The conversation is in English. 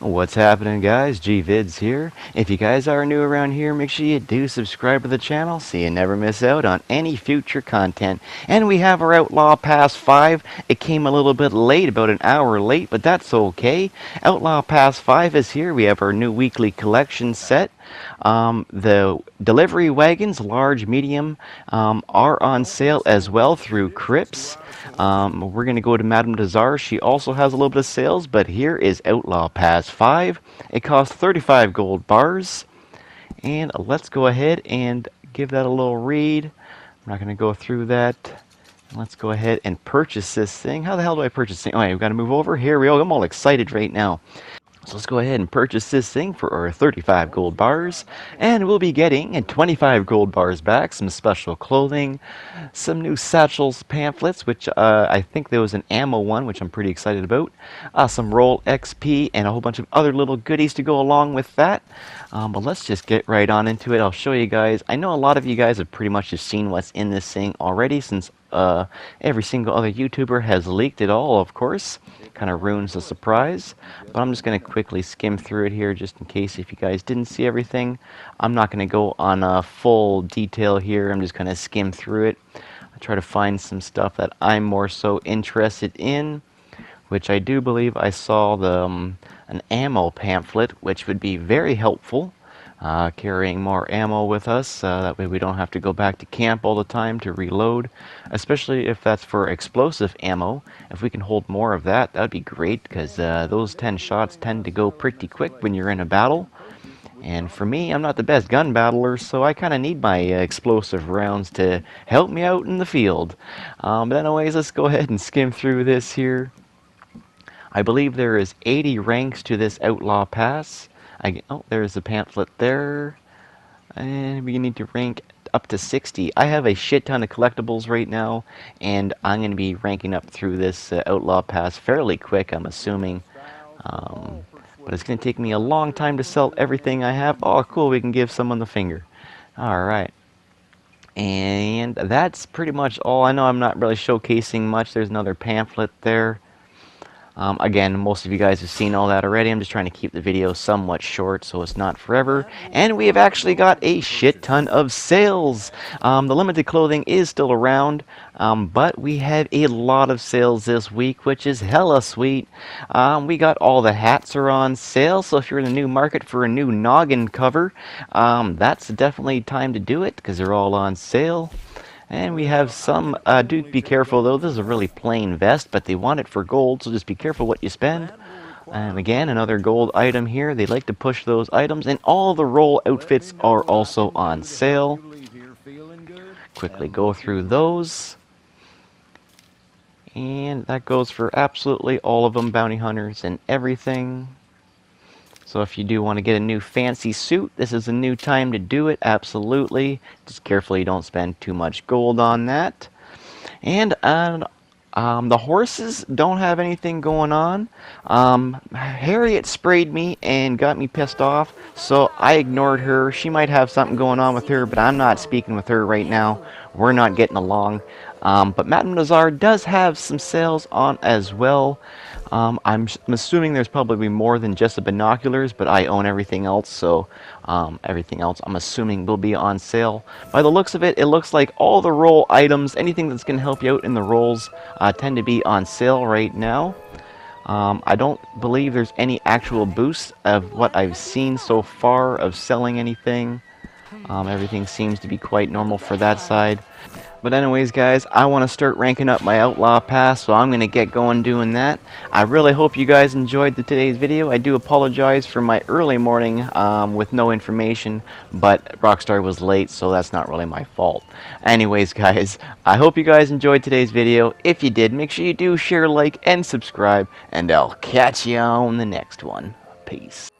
What's happening guys? G-Vids here. If you guys are new around here, make sure you do subscribe to the channel so you never miss out on any future content. And we have our Outlaw Pass 5. It came a little bit late, about an hour late, but that's okay. Outlaw Pass 5 is here. We have our new weekly collection set. Um, the delivery wagons, large, medium, um, are on sale as well through Cripps. Um, we're going to go to Madame Nazar. She also has a little bit of sales, but here is Outlaw Pass 5. It costs 35 gold bars. And let's go ahead and give that a little read. I'm not going to go through that. Let's go ahead and purchase this thing. How the hell do I purchase it? Oh, we've got to move over. Here we go. I'm all excited right now. So let's go ahead and purchase this thing for our 35 gold bars. And we'll be getting 25 gold bars back, some special clothing, some new satchels pamphlets, which uh, I think there was an ammo one, which I'm pretty excited about, uh, some role XP, and a whole bunch of other little goodies to go along with that. Um, but let's just get right on into it. I'll show you guys. I know a lot of you guys have pretty much just seen what's in this thing already since uh, every single other YouTuber has leaked it all, of course. Kind of ruins the surprise. But I'm just going to quickly skim through it here just in case if you guys didn't see everything. I'm not going to go on a full detail here. I'm just going to skim through it. I try to find some stuff that I'm more so interested in, which I do believe I saw the um, an ammo pamphlet, which would be very helpful uh, carrying more ammo with us. Uh, that way we don't have to go back to camp all the time to reload, especially if that's for explosive ammo. If we can hold more of that, that would be great because uh, those 10 shots tend to go pretty quick when you're in a battle. And for me, I'm not the best gun battler, so I kind of need my explosive rounds to help me out in the field. Um, but anyways, let's go ahead and skim through this here. I believe there is 80 ranks to this Outlaw Pass. I, oh, there's a pamphlet there. And we need to rank up to 60. I have a shit ton of collectibles right now, and I'm going to be ranking up through this uh, Outlaw Pass fairly quick, I'm assuming. Um, but it's going to take me a long time to sell everything I have. Oh, cool, we can give someone the finger. Alright. And that's pretty much all. I know I'm not really showcasing much. There's another pamphlet there. Um, again, most of you guys have seen all that already. I'm just trying to keep the video somewhat short so it's not forever. And we have actually got a shit ton of sales. Um, the limited clothing is still around, um, but we have a lot of sales this week, which is hella sweet. Um, we got all the hats are on sale, so if you're in the new market for a new noggin cover, um, that's definitely time to do it because they're all on sale. And we have some, uh, do be careful though, this is a really plain vest, but they want it for gold, so just be careful what you spend. And again, another gold item here. They like to push those items, and all the role outfits are also on sale. Quickly go through those. And that goes for absolutely all of them, bounty hunters and everything. So if you do want to get a new fancy suit, this is a new time to do it, absolutely. Just carefully don't spend too much gold on that. And uh, um, the horses don't have anything going on. Um, Harriet sprayed me and got me pissed off, so I ignored her. She might have something going on with her, but I'm not speaking with her right now. We're not getting along. Um, but Madame Nazar does have some sales on as well. Um, I'm, I'm, assuming there's probably more than just the binoculars, but I own everything else, so um, everything else I'm assuming will be on sale. By the looks of it, it looks like all the role items, anything that's going to help you out in the roles, uh, tend to be on sale right now. Um, I don't believe there's any actual boosts of what I've seen so far of selling anything. Um, everything seems to be quite normal for that side. But anyways, guys, I want to start ranking up my Outlaw Pass, so I'm going to get going doing that. I really hope you guys enjoyed the, today's video. I do apologize for my early morning um, with no information, but Rockstar was late, so that's not really my fault. Anyways, guys, I hope you guys enjoyed today's video. If you did, make sure you do share, like, and subscribe, and I'll catch you on the next one. Peace.